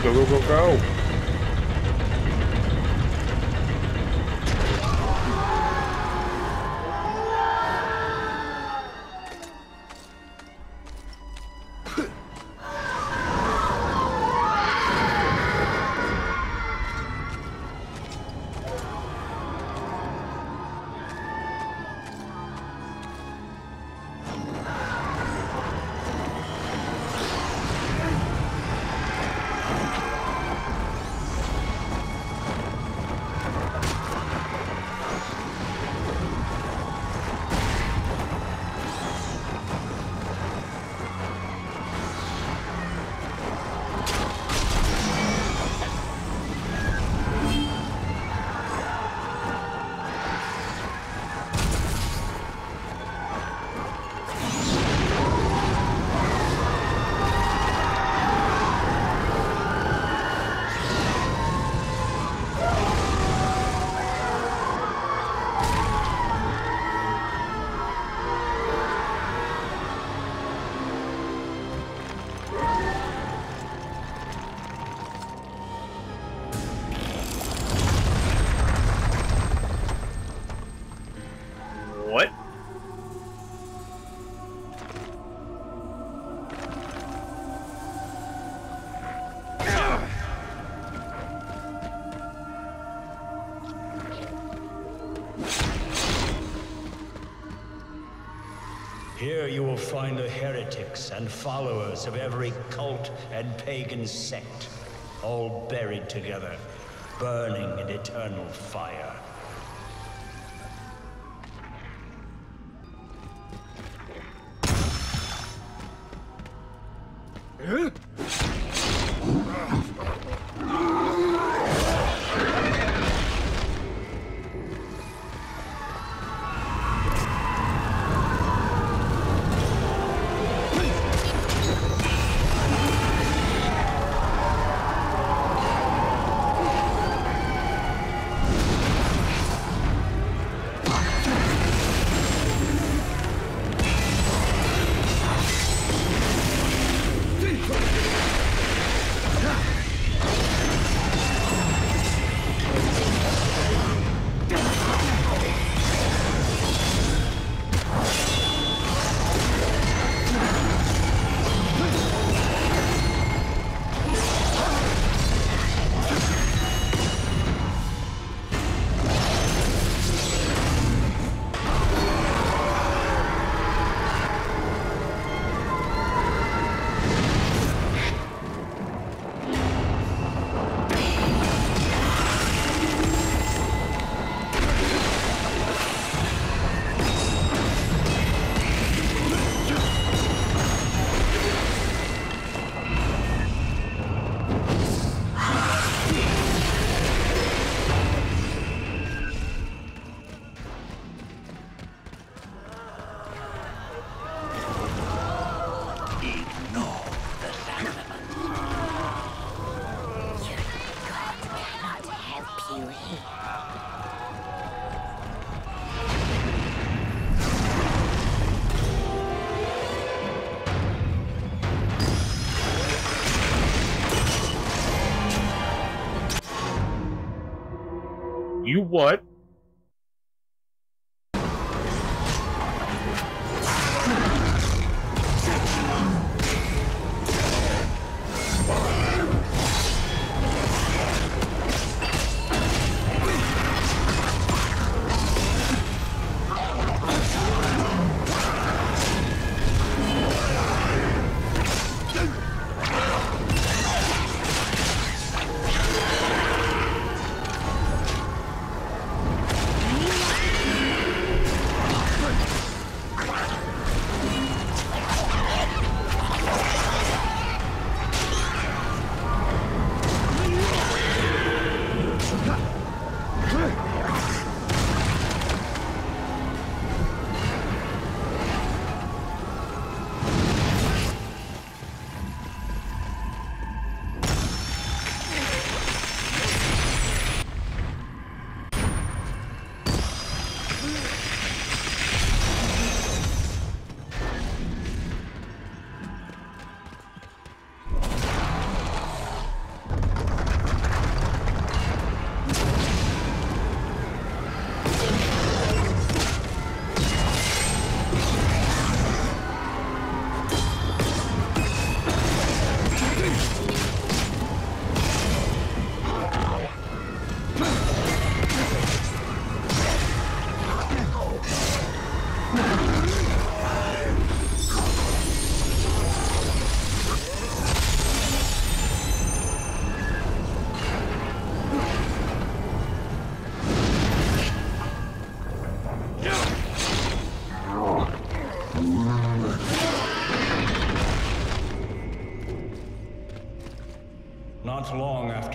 go, go, go, go. What? Here you will find the heretics and followers of every cult and pagan sect, all buried together, burning in eternal fire. What?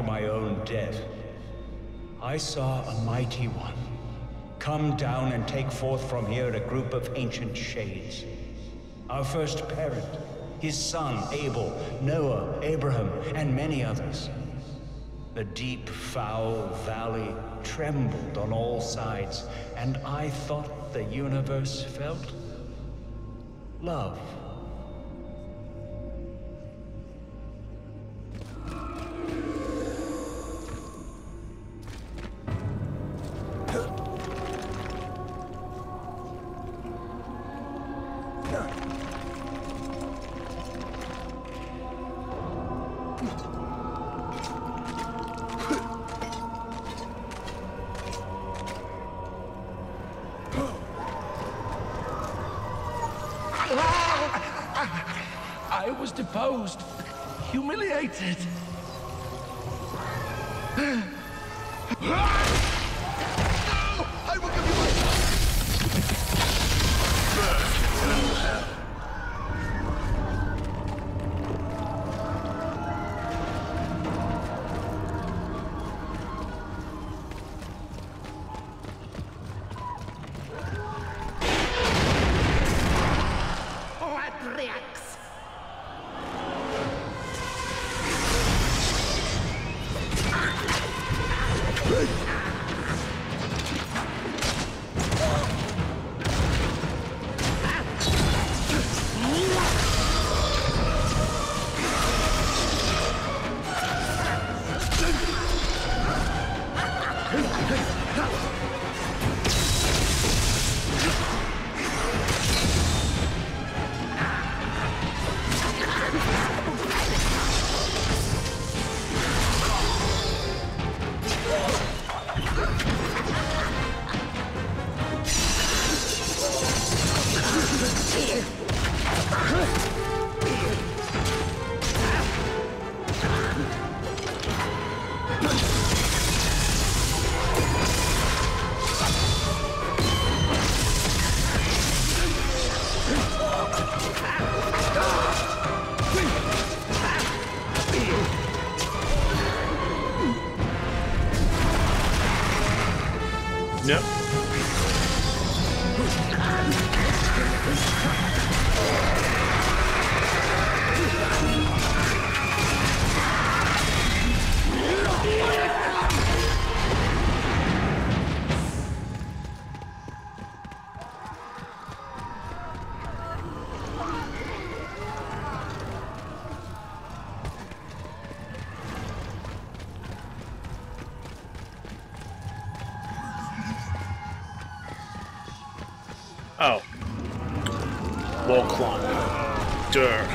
After my own death, I saw a mighty one come down and take forth from here a group of ancient shades. Our first parent, his son Abel, Noah, Abraham, and many others. The deep, foul valley trembled on all sides, and I thought the universe felt love. Was deposed, humiliated. Oh. Wall climb. Durr.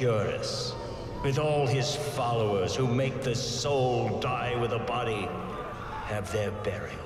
Epicurus, with all his followers who make the soul die with the body, have their burial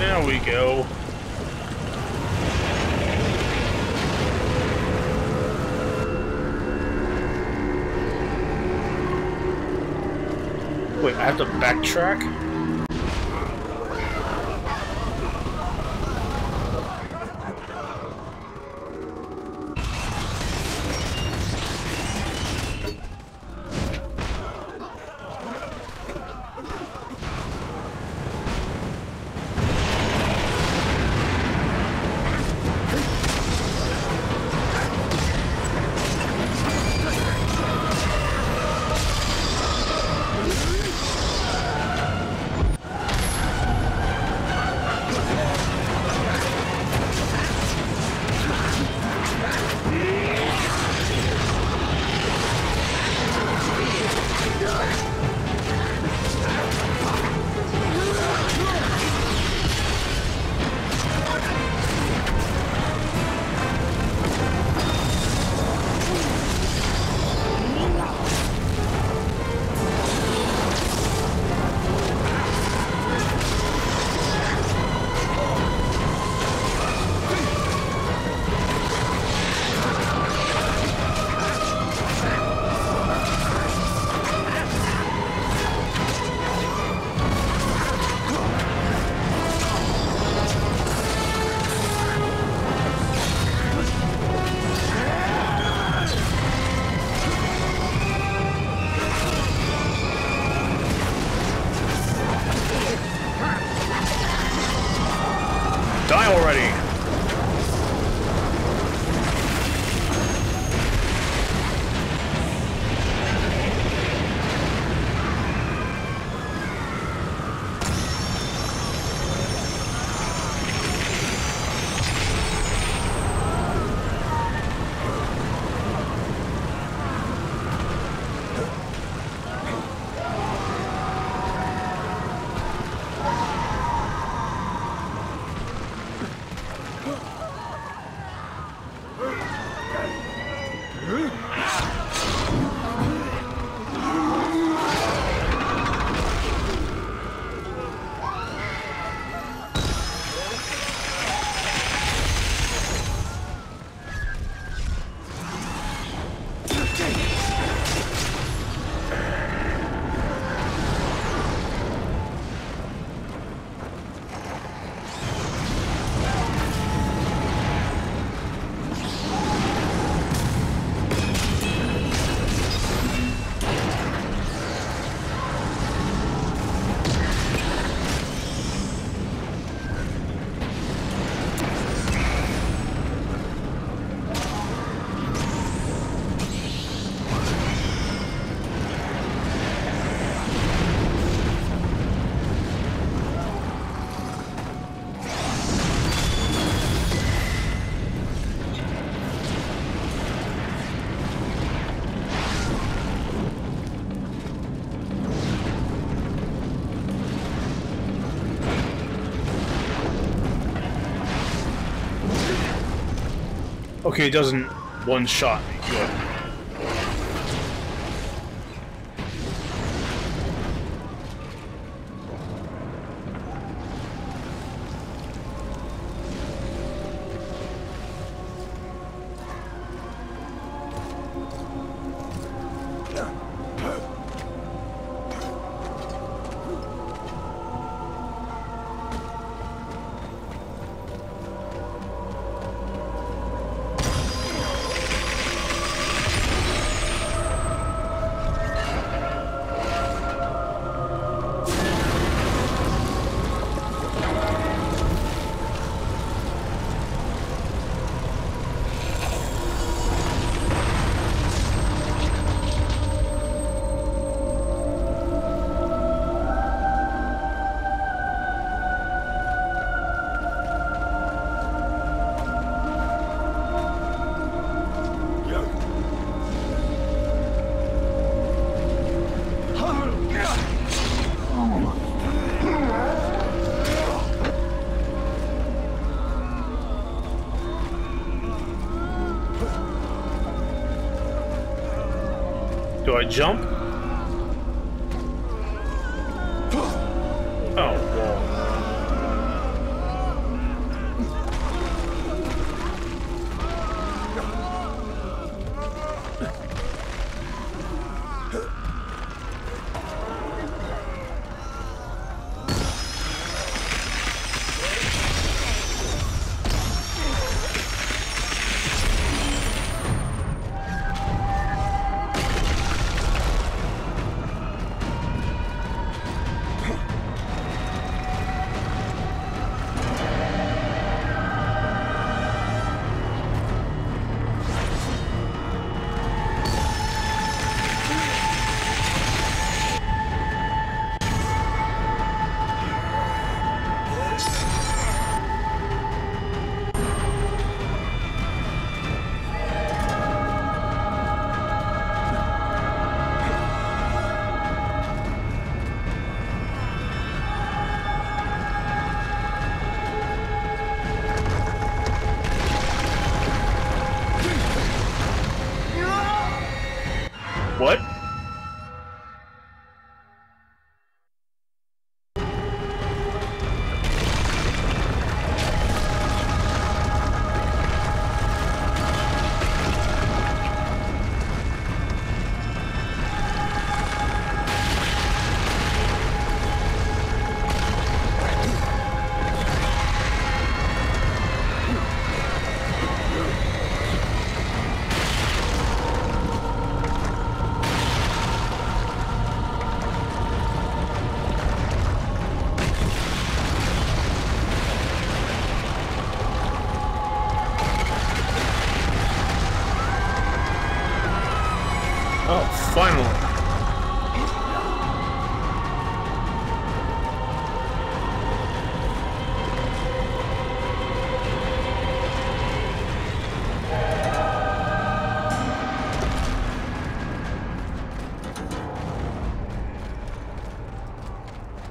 There we go. Wait, I have to backtrack? Okay, it doesn't one shot me. Good. I jump? Oh, wall.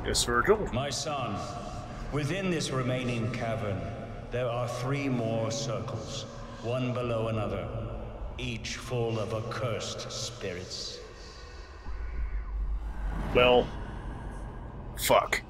Yes, Virgil. My son, within this remaining cavern, there are three more circles, one below another, each full of accursed spirits. Well, fuck.